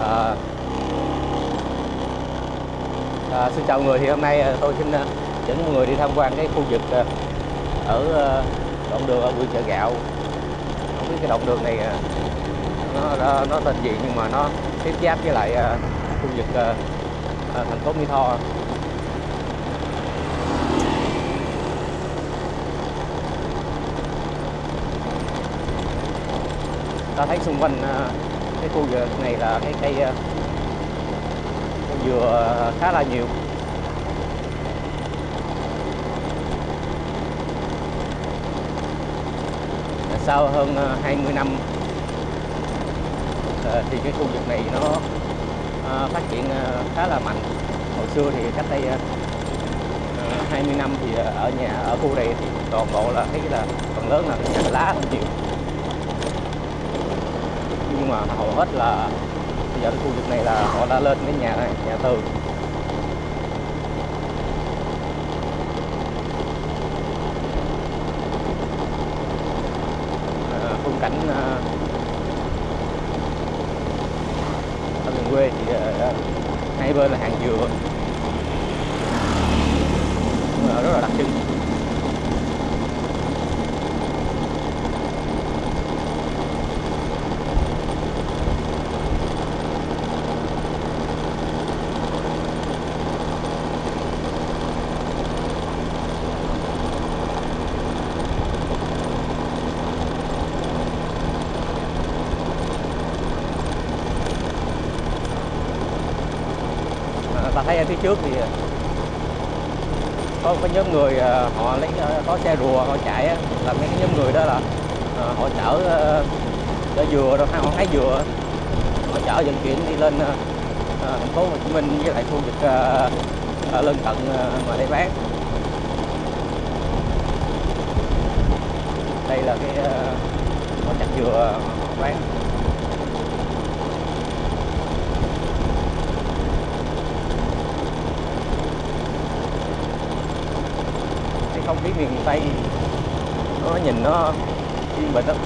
À, à, xin chào mọi người thì hôm nay à, tôi xin à, dẫn mọi người đi tham quan cái khu vực à, ở đoạn đường ở huyện chợ gạo. Không biết cái đoạn đường này nó nó, nó tên gì nhưng mà nó tiếp giáp với lại khu vực à, thành phố Mỹ Tho. Ta thấy xung quanh cái khu vực này là cái cây ờ, cây dừa ờ, khá là nhiều. Sau hơn ờ, 20 năm thì cái khu vực này nó phát triển khá là mạnh. Hồi xưa thì cách đây 20 năm thì ở nhà, ở khu này thì toàn bộ là thấy là phần lớn là nhà lá không nhiều mà hầu hết là bây giờ cái khu vực này là họ đã lên cái nhà này, nhà tường à, khung cảnh à, ở miền quê thì à, hai bên là hàng dừa. Rất là đặc trưng à, ta thấy ở phía trước thì ờ, có cái nhóm người ờ, họ lấy ờ, có xe rùa, họ chạy là mấy cái nhóm người đó là họ chở chở dừa rồi họ hái dừa. Họ chở vận chuyển đi lên thành phố Hồ Chí Minh với lại khu vực ở lân cận ngoài đây bán. Đây là cái họ chặt dừa bán. Không khí miền Tây nó nhìn nó yên bình lắm.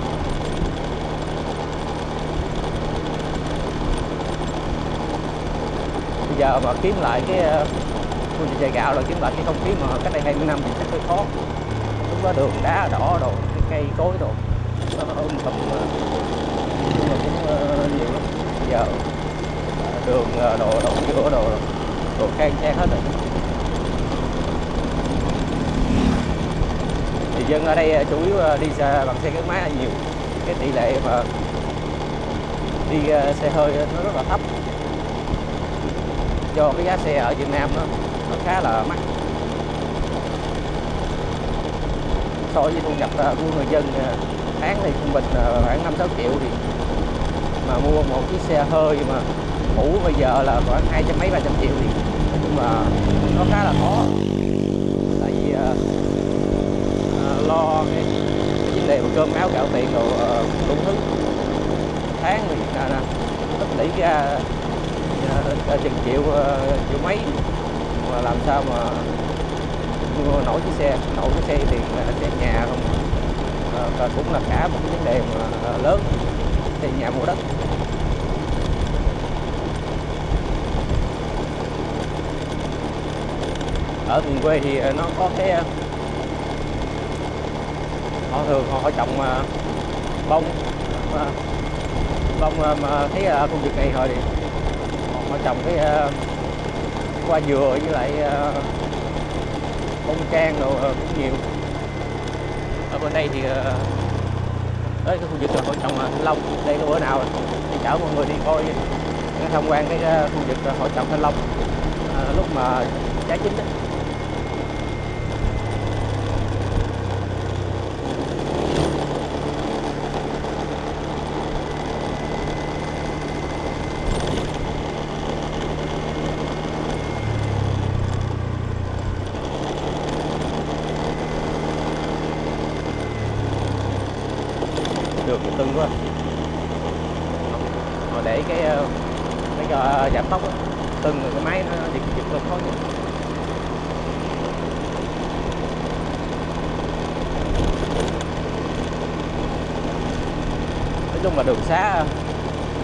Bây giờ mà kiếm lại cái ờ, khu vực chè gạo rồi kiếm lại cái không khí mà cách đây 20 năm thì chắc hơi khó. Lúc đó đường đá đỏ đồ, cái cây cối đồ. Nó ôm tùm ờ, nhưng mà cũng ờ, nhiều lắm. Bây giờ đường đồ đồ giữa đồ đồ khang trang hết rồi. Thì dân ở đây ờ, chủ yếu ờ, đi xe, bằng xe gắn máy là nhiều. Cái tỷ lệ mà đi ờ, xe hơi nó rất là thấp. Do cái giá xe ở Việt Nam nó nó khá là mắc. So với thu nhập của người dân tháng thì trung bình khoảng năm sáu triệu thì mà mua một chiếc xe hơi mà cũ bây giờ là khoảng hai trăm mấy, ba trăm triệu thì nói chung là, nó khá là khó. Lo cái, cái vấn đề mà cơm áo gạo tiền đồ ờ, đủ thứ tháng thì là, là tích lũy ra uh, chừng triệu ờ, triệu mấy. Mà làm sao mà mua nổi cái xe nổi cái xe tiền là xe nhà không? Và cũng là cả một cái vấn đề mà lớn. Thì nhà mua đất. Ở miền quê thì nó có cái họ thường họ, trồng ờ, bông ờ, bông ờ, mà thấy ở khu vực này thôi thì họ, trồng cái ờ, hoa dừa với lại bông trang đồ cũng nhiều ở bên đây thì đấy tới cái khu vực họ trồng thanh long đây có bữa nào thì chở mọi người đi coi tham quan cái khu vực họ trồng thanh long lúc mà trái chín đó. đường thì tưng quá họ để cái cái ờ, ờ, giảm tốc từng cái máy nó dịch dịch cực khó nhỉ. Nói chung là đường xá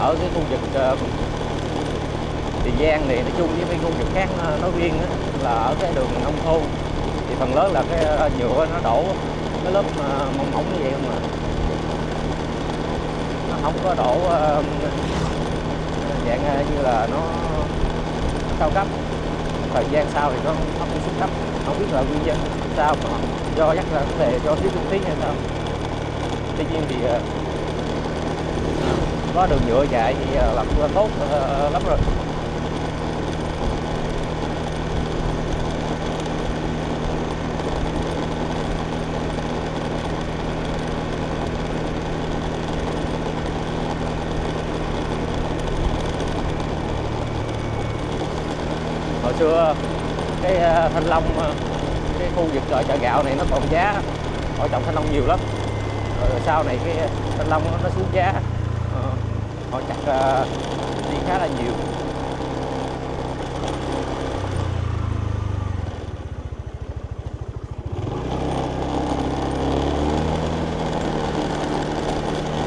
ở cái khu vực ờ, Tiền Giang này nói chung với mấy khu vực khác nói riêng đó, là ở cái đường nông thôn. Thì phần lớn là cái nhựa nó đổ cái lớp mỏng mỏng như vậy mà nó không có đổ dạng ờ, như là nó cao cấp. Thời gian sau thì nó không cũng xuống cấp. Không biết là nguyên nhân sao mà do chắc là vấn đề do thiếu kinh phí hay sao. Tuy nhiên thì ờ, có đường nhựa chạy thì ờ, làm tốt lắm rồi. Hồi xưa, cái à, thanh long à, cái khu vực ở chợ gạo này nó còn giá họ trồng thanh long nhiều lắm. Rồi sau này cái thanh long nó xuống giá ờ, họ chặt à, đi khá là nhiều.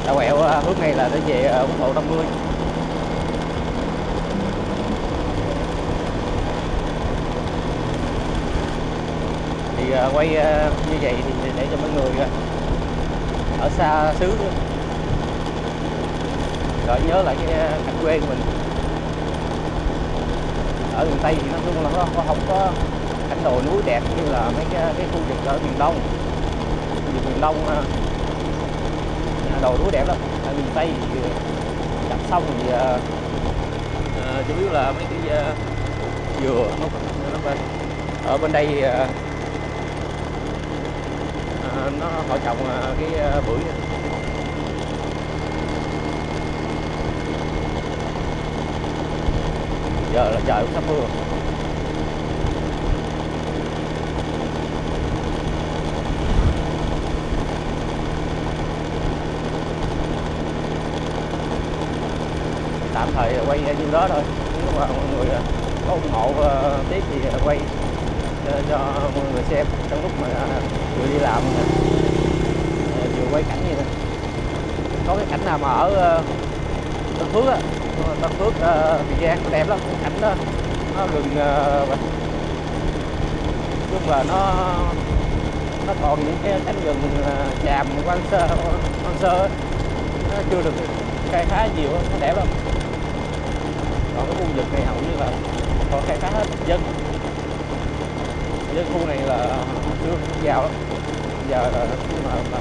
Đã quẹo hướng này là nó về quốc lộ 50 Ờ, quay ờ, như vậy thì để cho mọi người ờ, ở xa xứ rồi nhớ lại cái cảnh quê của mình. Ở miền Tây thì nó luôn là nó không có cảnh đồ núi đẹp như là mấy cái, cái khu vực ở miền Đông. Khu vực miền Đông đồ núi đẹp lắm. Ở miền Tây thì đặt sông thì chủ yếu là mấy cái dừa. Nó, nó bên ở bên đây nó họ trồng à, cái à, bưởi này. giờ là trời cũng sắp mưa tạm thời quay như đó thôi nếu mà mọi người à, có ủng hộ tiếp thì quay cho mọi người xem trong lúc mà vừa đi làm ờ, vừa quay cảnh vậy này có cái cảnh nào mà ở ờ, Tân Phước á? Ờ, Tân Phước ờ, Tiền Giang nó đẹp lắm. Cái cảnh đó nó gần uh, chung là nó nó còn những cái cánh rừng uh, tràm quan sơ quan sơ nó chưa được khai phá nhiều nó đẹp lắm. Còn cái khu vực này hầu như là còn khai phá hết. Dân dân khu này là chưa giàu lắm. Giờ là khi mà, mà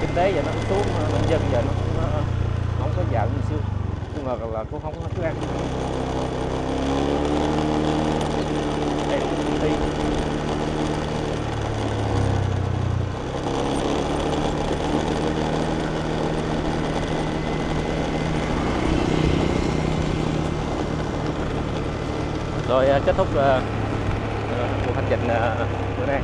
kinh tế giờ nó xuống nông dân giờ nó, nó không có giàu như xưa. Nhưng mà là cũng không có thức ăn. Đây công ty. Rồi à, kết thúc à, cuộc hành trình ờ, bữa nay.